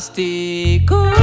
fantástico.